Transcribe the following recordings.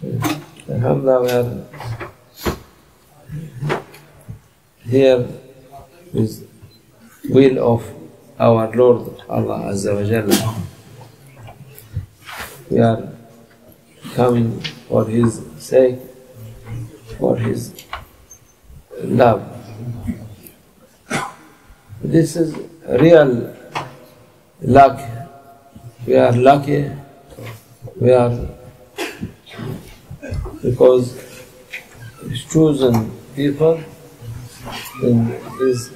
We are here with will of our Lord Allah Azza wa Jalla. We are coming for His sake, for His love. This is real luck. We are lucky. We are because He's chosen people in His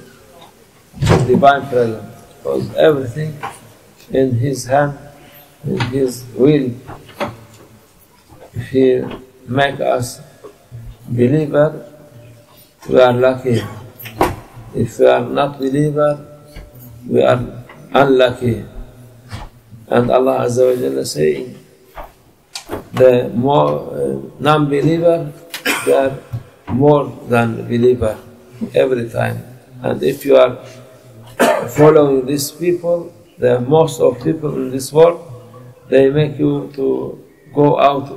divine presence. Because everything in His hand, in His will. If He make us believer, we are lucky. If we are not believer, we are unlucky. And Allah Azza wa Jalla saying, the more uh, non-believer, they are more than believer every time. And if you are following these people, the most of people in this world, they make you to go out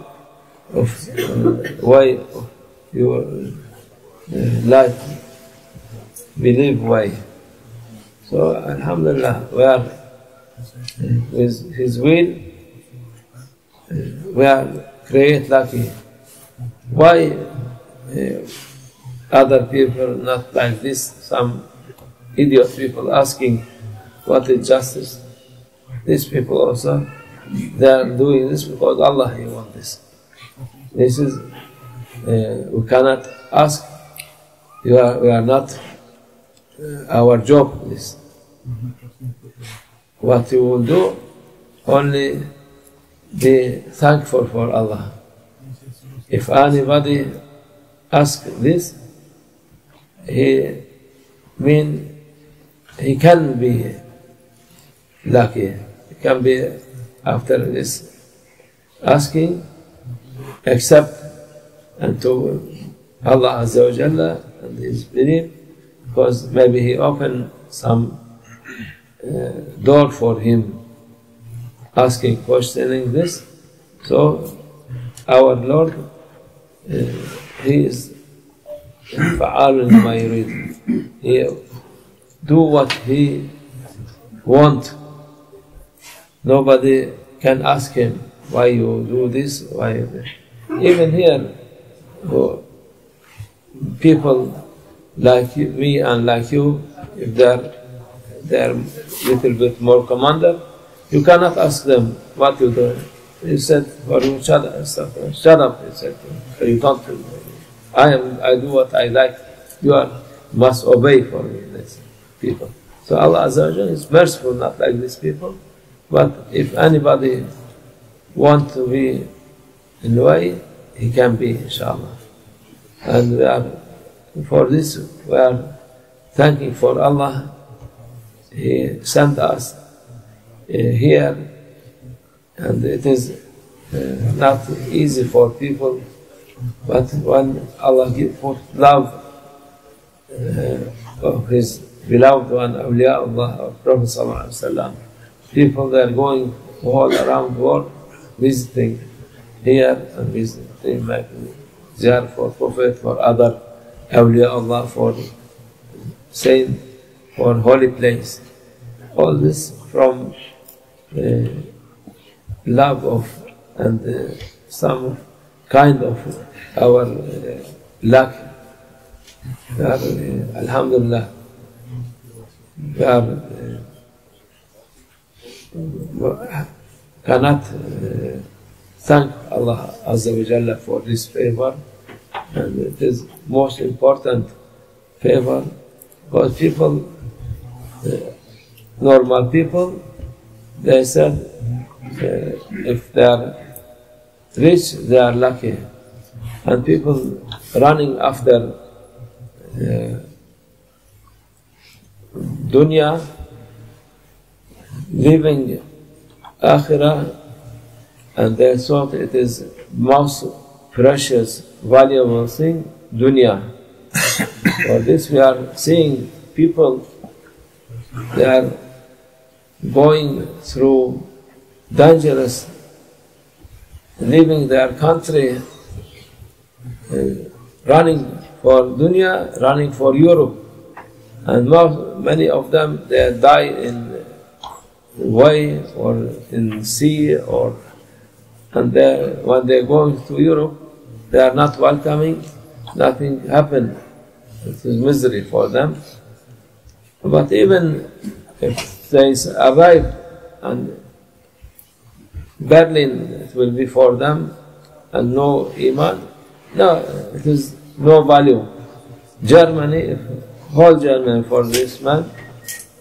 of uh, way of your uh, life, believe way. So Alhamdulillah, we are with His will, we are create lucky. Why uh, other people not like this? Some idiot people asking what is justice. These people also, they are doing this because Allah He wants this. This is, uh, we cannot ask, you are, we are not, uh, our job this. What you will do, only be thankful for Allah. If anybody ask this, he mean he can be lucky. He can be after this asking, accept and to Allah Azza wa Jalla and his belief, because maybe he opened some uh, door for him asking, questioning this. So our Lord, uh, He is فعال لما يريد. He do what He want. Nobody can ask Him why you do this, why you do Even here, oh, people like you, me and like you, if they're they're little bit more commander, you cannot ask them what you do. He said, you shut up, shut up, he said, you don't, I am, I do what I like, you are, must obey for me, these people. So Allah Azza is merciful, not like these people, but if anybody want to be in the way, he can be, inshallah. And we are, for this, we are thanking for Allah, He sent us uh, here, and it is uh, not easy for people, but when Allah give put love uh, of His beloved one, awliya Allah, Prophet Sallallahu people they are going all around the world visiting here and visiting making ziyar for Prophet, for other awliya Allah, for saint, for holy place. All this from uh, love of and uh, some kind of our uh, luck. We are, uh, Alhamdulillah, we are, uh, cannot uh, thank Allah Azza wa Jalla for this favor, and it is most important favor. Because people, uh, normal people, they said uh, if they are rich, they are lucky. And people running after uh, dunya, leaving akhirah, and they thought it is most precious, valuable thing, dunya. For this we are seeing people, they are going through dangerous, leaving their country uh, running for dunya, running for Europe. And most, many of them, they die in way or in sea or and they, when they go to Europe, they are not welcoming, nothing happened. It is misery for them. But even if they arrive and Berlin, will be for them and no iman. No, it is no value. Germany, whole Germany for this man,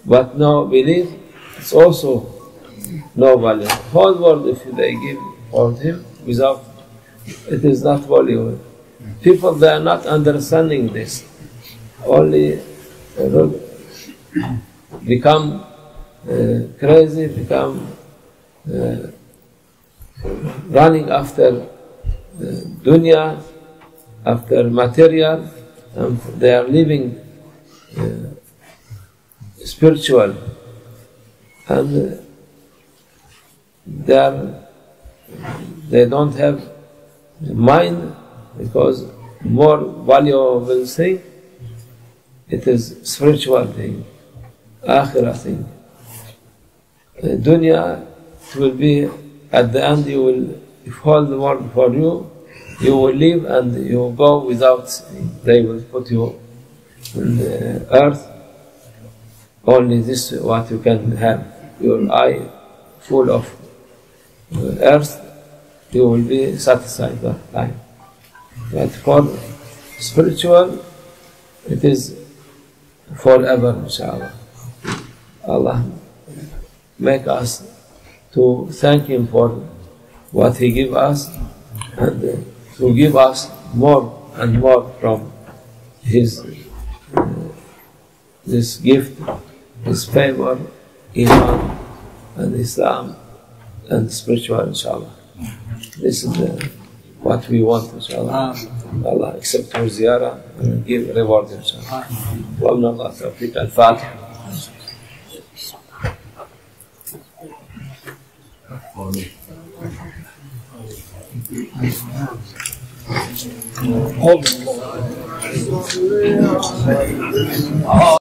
but no belief, it's also no value. Whole world, if they give for him without, it is not value. People, they are not understanding this. Only uh, become crazy, become uh, running after uh, dunya, after material, and they are living uh, spiritual, and uh, they are they don't have mind because more valuable thing it is spiritual thing, akhirah thing. Dunya it will be at the end you will if all the world for you you will live and you will go without they will put you in the earth. Only this what you can have. Your eye full of uh, earth you will be satisfied that time but for spiritual it is forever inshallah. Allah make us to thank him for what he give us and to give us more and more from his uh, this gift, his favor, iman and Islam and spiritual inshallah. This is the, what we want inshallah. Allah accept our ziyarah and give reward inshallah. ومن الله توفيق الفاتحة Amin. Oldu.